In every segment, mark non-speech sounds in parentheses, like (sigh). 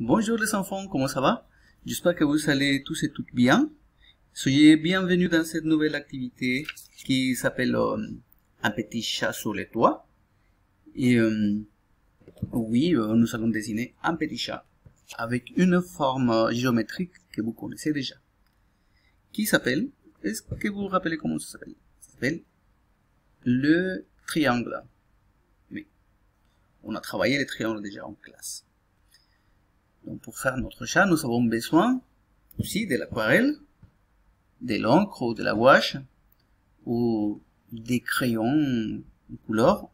Bonjour les enfants, comment ça va? J'espère que vous allez tous et toutes bien. Soyez bienvenus dans cette nouvelle activité qui s'appelle euh, Un petit chat sur les toits. Et euh, oui, euh, nous allons dessiner un petit chat avec une forme euh, géométrique que vous connaissez déjà. Qui s'appelle? Est-ce que vous vous rappelez comment ça s'appelle? Ça s'appelle le triangle. Oui. On a travaillé les triangles déjà en classe. Donc pour faire notre chat, nous avons besoin aussi de l'aquarelle, de l'encre ou de la gouache, ou des crayons de couleur.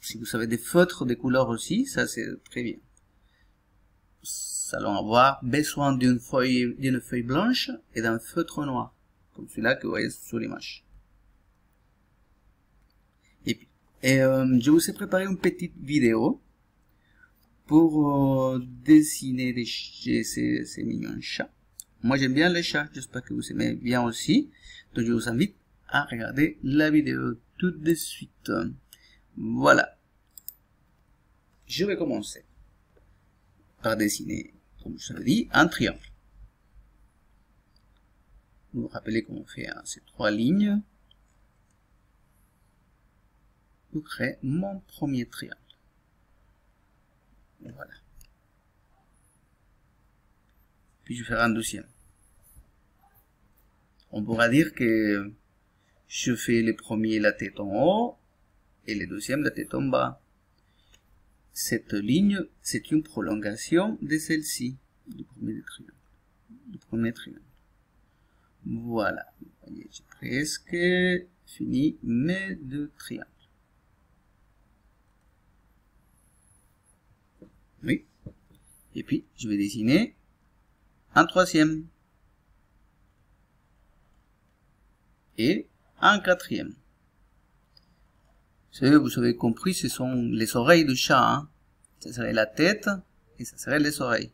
Si vous avez des feutres de couleur aussi, ça c'est très bien. Nous allons avoir besoin d'une feuille, d'une feuille blanche et d'un feutre noir, comme celui-là que vous voyez sur l'image. Et puis, euh, je vous ai préparé une petite vidéo pour euh, dessiner ces, mignons chats. Moi j'aime bien les chats, j'espère que vous aimez bien aussi. Donc je vous invite à regarder la vidéo tout de suite. Voilà. Je vais commencer par dessiner, comme je l'ai dit, un triangle. Vous vous rappelez comment on fait hein, ces trois lignes pour créer mon premier triangle. Voilà. Puis je faire un deuxième. On pourra dire que je fais le premier la tête en haut et le deuxième la tête en bas. Cette ligne, c'est une prolongation de celle-ci, du premier triangle. Du premier triangle. Voilà. J'ai presque fini mes deux triangles. Oui. Et puis, je vais dessiner un troisième. Et un quatrième. Vous savez, vous avez compris, ce sont les oreilles du chat. Hein. Ça serait la tête et ça serait les oreilles.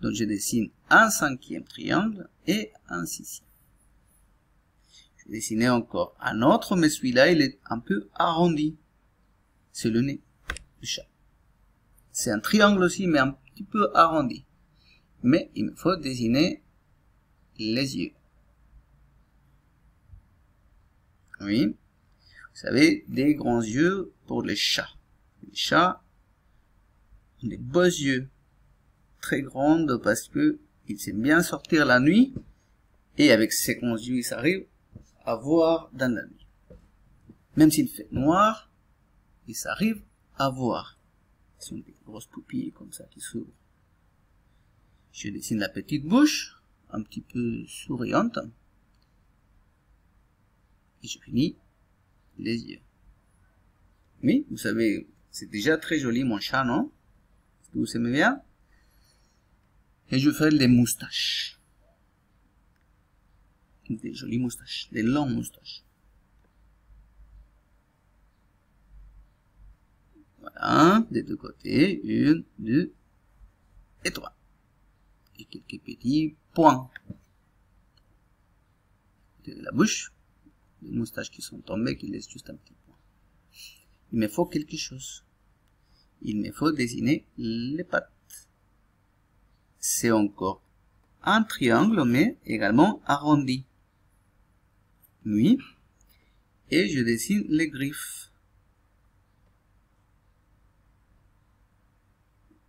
Donc, je dessine un cinquième triangle et un sixième. Je vais dessiner encore un autre, mais celui-là, il est un peu arrondi. C'est le nez du chat. C'est un triangle aussi, mais un petit peu arrondi. Mais il me faut dessiner les yeux. Oui. Vous savez, des grands yeux pour les chats. Les chats ont des beaux yeux. Très grandes parce que ils aiment bien sortir la nuit. Et avec ces grands yeux, ils arrivent à voir dans la nuit. Même s'il fait noir, ils arrivent à voir. Ce sont des grosses pupilles comme ça qui s'ouvrent. Je dessine la petite bouche, un petit peu souriante. Et je finis les yeux. Oui, vous savez, c'est déjà très joli mon chat, non? Est-ce vous aimez bien? Et je fais les moustaches. Des jolies moustaches, des longues moustaches. Voilà, des deux côtés, une, deux et trois. Et quelques petits points. De la bouche, des moustaches qui sont tombées, qui laissent juste un petit point. Il me faut quelque chose. Il me faut dessiner les pattes. C'est encore un triangle, mais également arrondi. Oui. Et je dessine les griffes.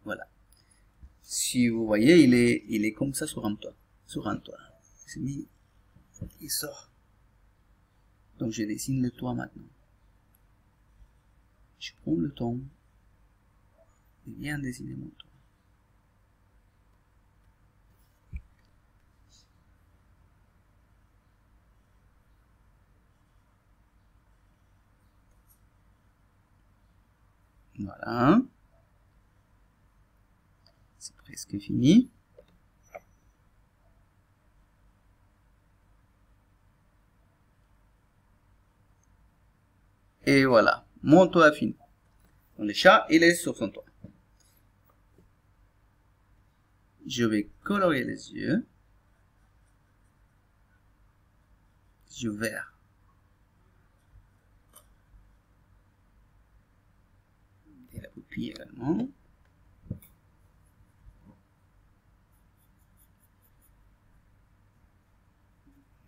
Voilà. Si vous voyez, il est, il est comme ça sur un toit. Sur un toit. Mis, il sort. Donc je dessine le toit maintenant. Je prends le temps de bien dessiner mon toit. Voilà. Presque fini? Et voilà, mon toit est fini. Le chat, il est sur son toit. Je vais colorier les yeux. Yeux verts. Et la pupille également.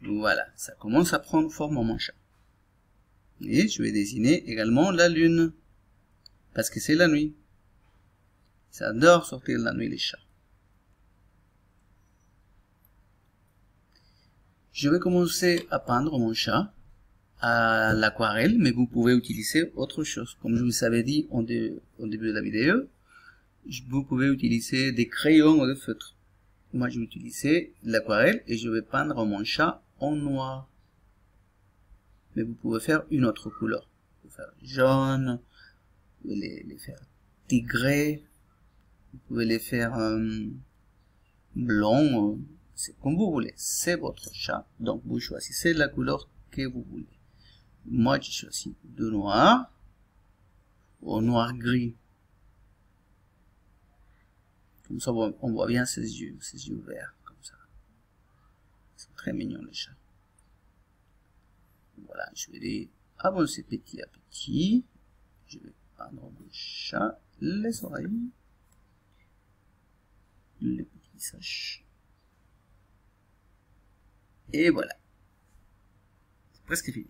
Voilà, ça commence à prendre forme en mon chat. Et je vais dessiner également la lune. Parce que c'est la nuit. Ça adore sortir la nuit les chats. Je vais commencer à peindre mon chat à l'aquarelle, mais vous pouvez utiliser autre chose. Comme je vous avais dit au, début de la vidéo, vous pouvez utiliser des crayons ou des feutres. Moi, je vais utiliser l'aquarelle et je vais peindre mon chat en noir. Mais vous pouvez faire une autre couleur. Vous pouvez faire jaune, vous pouvez les, faire tigré, vous pouvez les faire euh, c'est comme vous voulez. C'est votre chat, donc vous choisissez la couleur que vous voulez. Moi, je choisis de noir au noir gris. Comme ça, on voit bien ses yeux, ses yeux verts, très mignon, les chats. Voilà, je vais les avancer petit à petit. Je vais prendre mon chat, les oreilles, les petits saches. Et voilà. C'est presque fini.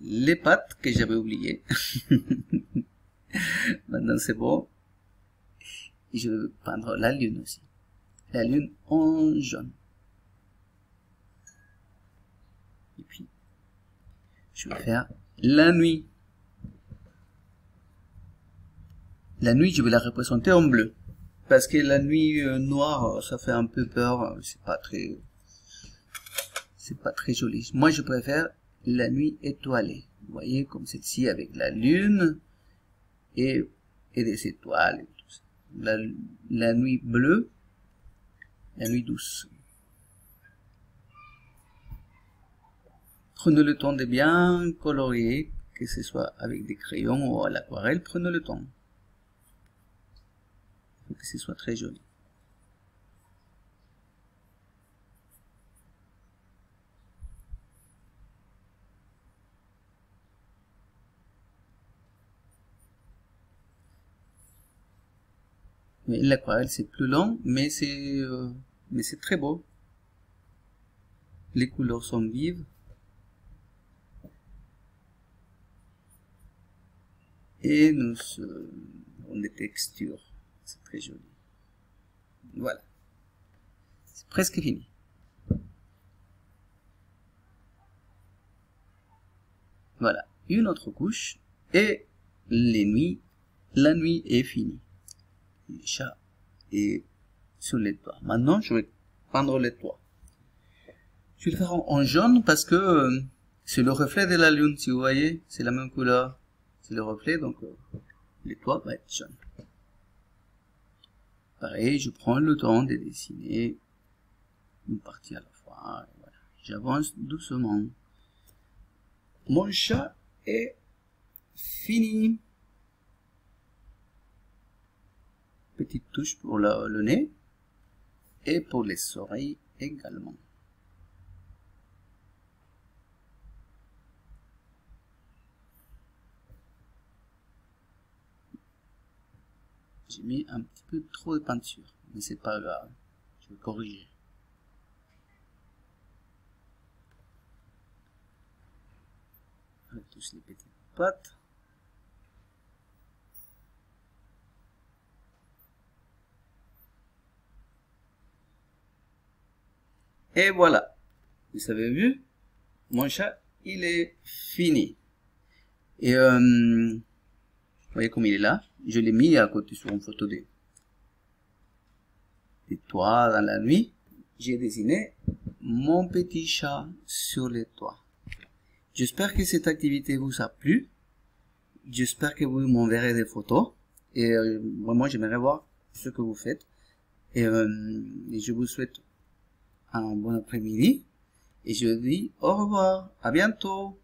les pattes que j'avais oubliées. (laughs) Maintenant c'est bon. Et je vais prendre la lune aussi. La lune en jaune. Et puis, je vais faire la nuit. La nuit, je vais la représenter en bleu. Parce que la nuit euh, noire, ça fait un peu peur. C'est pas très, c'est pas très joli. Moi, je préfère la nuit étoilée. Vous voyez, comme celle-ci avec la lune et, et des étoiles. La, nuit bleue, la nuit douce. Prenez le temps de bien colorier, que ce soit avec des crayons ou à l'aquarelle, prenez le temps. Il faut que ce soit très joli. Mais l'aquarelle c'est plus long, mais c'est euh, mais c'est très beau. Les couleurs sont vives. Et nous avons des textures. C'est très joli. Voilà. C'est presque fini. Voilà. Une autre couche. Et les nuits, la nuit est finie chat et sur les toits. Maintenant, je vais prendre les toits. Je vais le faire en, jaune parce que euh, c'est le reflet de la lune, si vous voyez, c'est la même couleur. C'est le reflet, donc euh, les toits vont être jaune. Pareil, je prends le temps de dessiner une partie à la fois. J'avance doucement. Mon chat est fini. Petite touche pour le, nez et pour les oreilles également. J'ai mis un petit peu trop de peinture, mais c'est pas grave, je vais corriger. les petites pattes. Et voilà. Vous avez vu? Mon chat, il est fini. Et euh, vous voyez comme il est là? Je l'ai mis à côté sur une photo de, des toits dans la nuit. J'ai dessiné mon petit chat sur les toits. J'espère que cette activité vous a plu. J'espère que vous m'enverrez des photos. Et euh, moi, j'aimerais voir ce que vous faites. Et, euh, et je vous souhaite un bon après-midi et je dis au revoir, à bientôt.